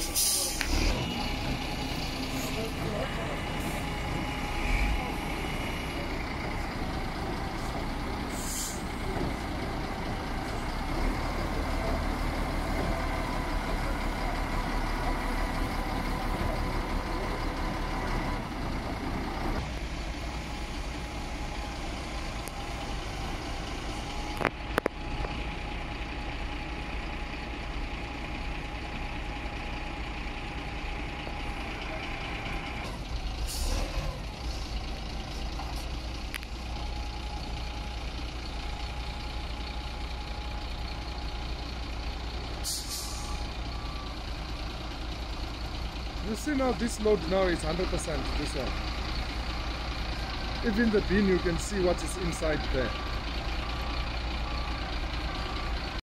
Jesus. You see now this load now is 100% this one. Even the bin you can see what is inside there.